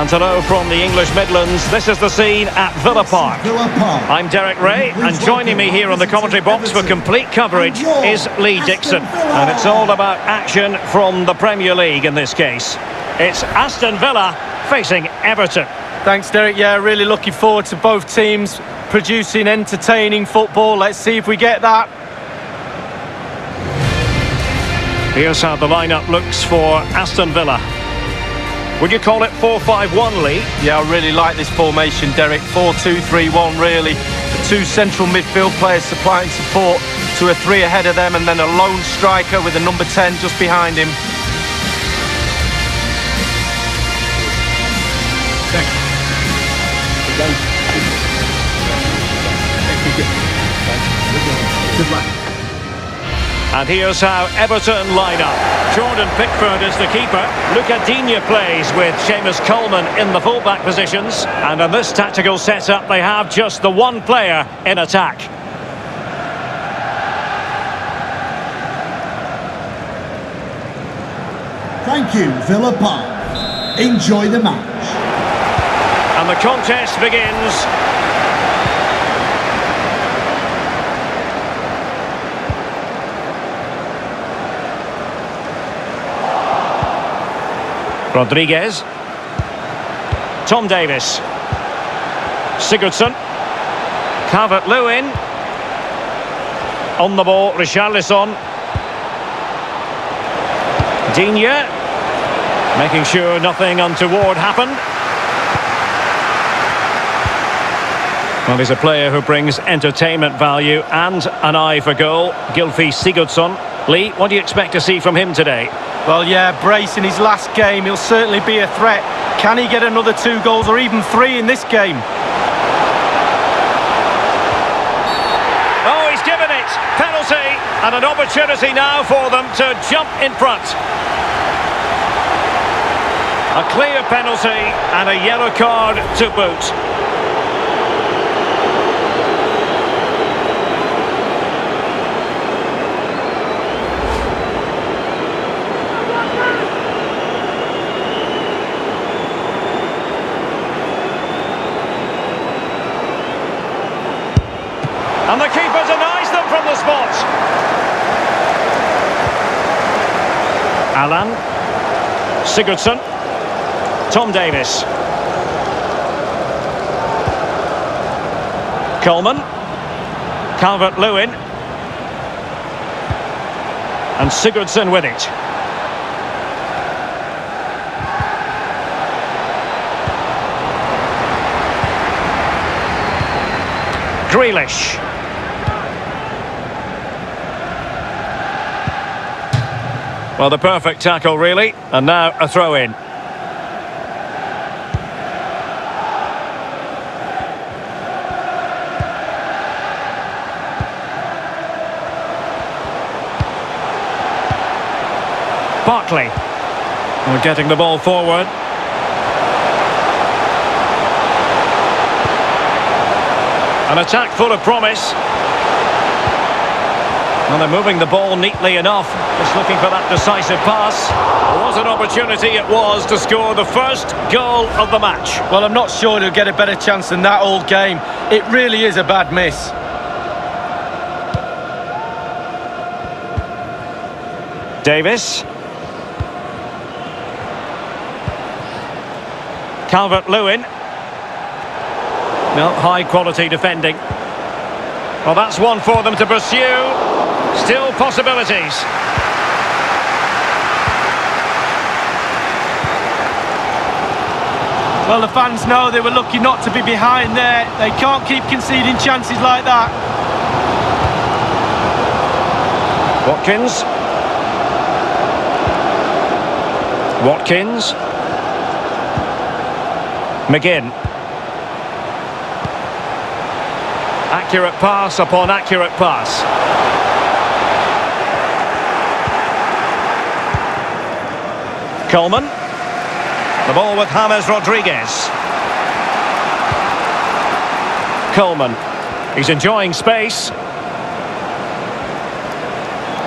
And hello from the English Midlands. This is the scene at Villa Park. Villa Park. I'm Derek Ray, and joining me here on the commentary box for complete coverage is Lee Dixon. And it's all about action from the Premier League in this case. It's Aston Villa facing Everton. Thanks, Derek. Yeah, really looking forward to both teams producing entertaining football. Let's see if we get that. Here's how the lineup looks for Aston Villa. Would you call it 4-5-1, Lee? Yeah, I really like this formation, Derek. 4-2-3-1, really. The two central midfield players supplying support to a three ahead of them and then a lone striker with a number 10 just behind him. And here's how Everton line up. Jordan Pickford is the keeper. Luca Digne plays with Seamus Coleman in the fullback positions. And in this tactical setup, they have just the one player in attack. Thank you, Villa Park. Enjoy the match. And the contest begins. Rodriguez. Tom Davies. Sigurdsson. Calvert-Lewin. On the ball, Richarlison. Digne. Making sure nothing untoward happened. Well, he's a player who brings entertainment value and an eye for goal. Gylfi Sigurdsson. Lee, what do you expect to see from him today? Well, yeah, brace in his last game. He'll certainly be a threat. Can he get another two goals or even three in this game? Oh, he's given it. Penalty. And an opportunity now for them to jump in front. A clear penalty and a yellow card to boot. And the keeper denies them from the spot. Allan. Sigurdsson. Tom Davies. Coleman. Calvert-Lewin. And Sigurdsson with it. Grealish. Well, the perfect tackle, really. And now a throw-in. Barkley. We're getting the ball forward. An attack full of promise. Well, they're moving the ball neatly enough. Just looking for that decisive pass. What an opportunity it was to score the first goal of the match. Well, I'm not sure he'll get a better chance than that all game. It really is a bad miss. Davies. Calvert-Lewin. No, high quality defending. Well, that's one for them to pursue. Still possibilities. Well, the fans know they were lucky not to be behind there. They can't keep conceding chances like that. Watkins. Watkins. McGinn. Accurate pass upon accurate pass. Coleman. The ball with James Rodriguez. Coleman. He's enjoying space.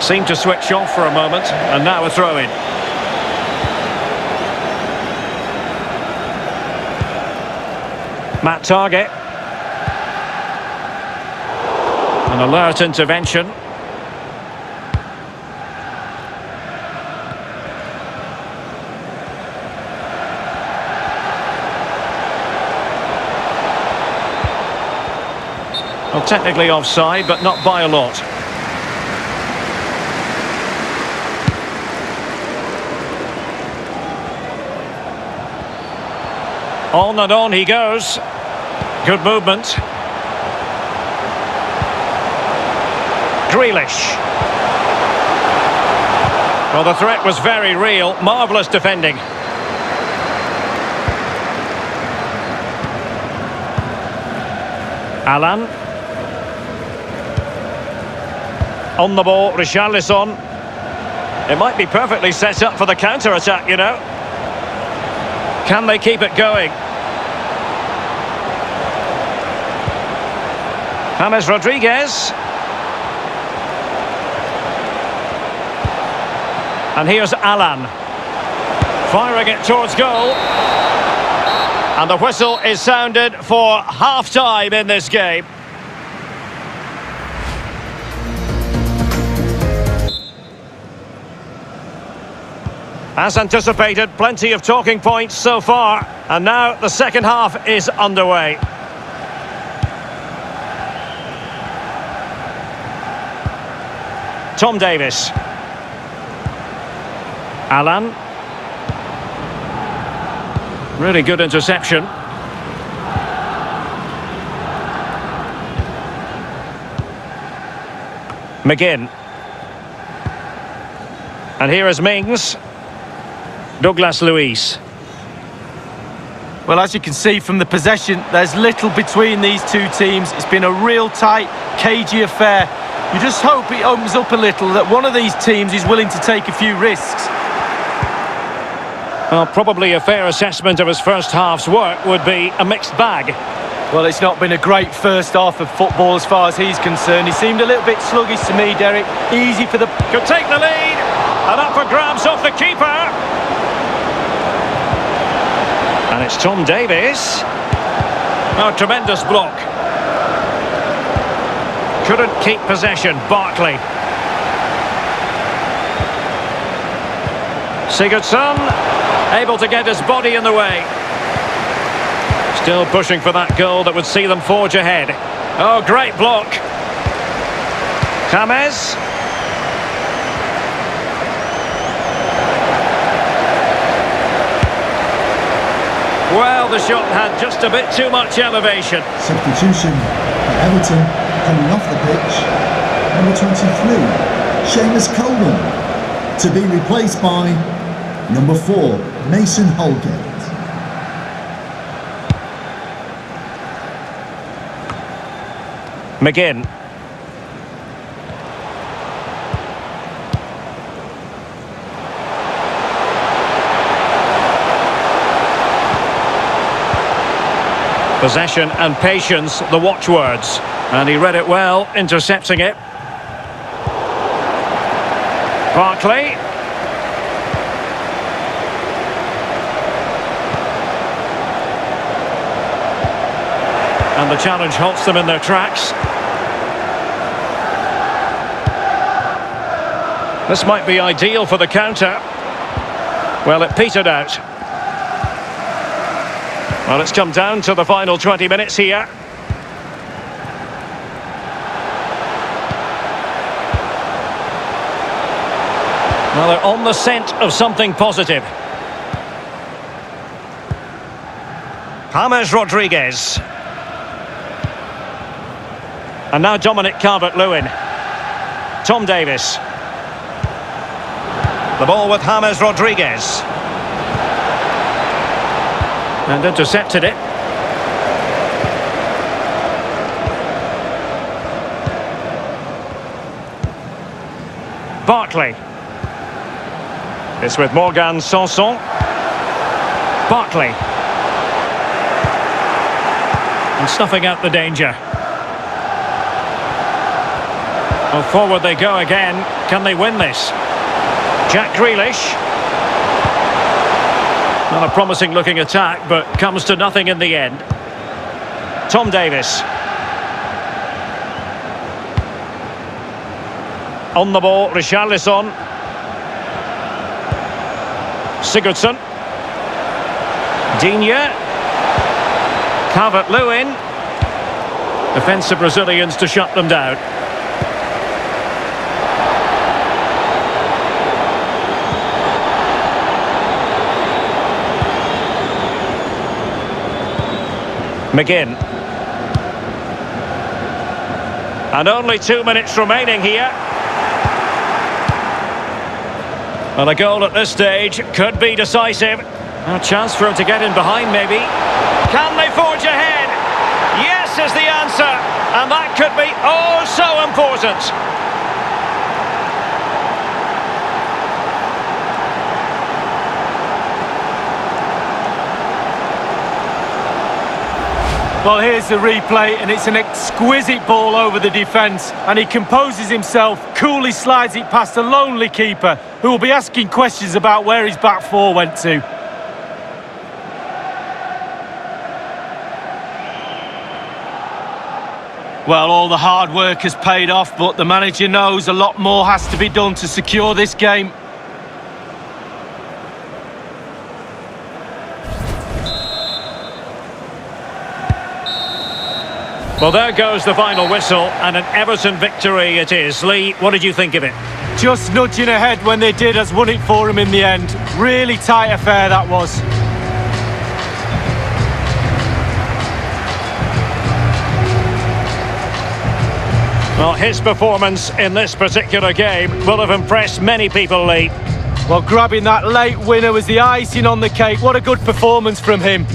Seemed to switch off for a moment, and now a throw-in. Matt Targett. An alert intervention. Well, technically offside, but not by a lot. On and on he goes. Good movement. Grealish. Well, the threat was very real. Marvellous defending. Allan. On the ball, Richarlison. It might be perfectly set up for the counter-attack, you know. Can they keep it going? James Rodriguez. And here's Allan. Firing it towards goal. And the whistle is sounded for half-time in this game. As anticipated, plenty of talking points so far. And now the second half is underway. Tom Davies. Allan. Really good interception. McGinn. And here is Mings. Douglas Luiz. Well, as you can see from the possession, there's little between these two teams. It's been a real tight, cagey affair. You just hope it opens up a little, that one of these teams is willing to take a few risks. Well, probably a fair assessment of his first half's work would be a mixed bag. Well, it's not been a great first half of football as far as he's concerned. He seemed a little bit sluggish to me, Derek. Easy for the... Could take the lead. And up for grabs off the keeper. And it's Tom Davies. Oh, tremendous block. Couldn't keep possession, Barkley. Sigurdsson, able to get his body in the way. Still pushing for that goal that would see them forge ahead. Oh, great block. James. Well, the shot had just a bit too much elevation. Substitution for Everton coming off the pitch. Number 23, Seamus Coleman. To be replaced by number 4, Mason Holgate. McGinn. Possession and patience, the watchwords. And he read it well, intercepting it. Barkley. And the challenge halts them in their tracks. This might be ideal for the counter. Well, it petered out. Well, it's come down to the final 20 minutes here. Well, they're on the scent of something positive. James Rodriguez. And now Dominic Calvert-Lewin. Tom Davies. The ball with James Rodriguez. And intercepted it. Barkley. It's with Morgan Sanson. Barkley. And snuffing out the danger. Well, forward they go again. Can they win this? Jack Grealish. Not a promising looking attack, but comes to nothing in the end. Tom Davies. On the ball, Richarlison. Sigurdsson. Digne. Calvert-Lewin. Defensive Brazilians to shut them down. McGinn. And only two minutes remaining here. Well, a goal at this stage could be decisive. A chance for him to get in behind, maybe. Can they forge ahead? Yes is the answer. And that could be oh so important. Well, here's the replay, and it's an exquisite ball over the defence. And he composes himself, coolly slides it past a lonely keeper, who will be asking questions about where his back four went to. Well, all the hard work has paid off, but the manager knows a lot more has to be done to secure this game. Well, there goes the final whistle, and an Everton victory it is. Lee, what did you think of it? Just nudging ahead when they did has won it for him in the end. Really tight affair that was. Well, his performance in this particular game will have impressed many people, Lee. Well, grabbing that late winner was the icing on the cake. What a good performance from him.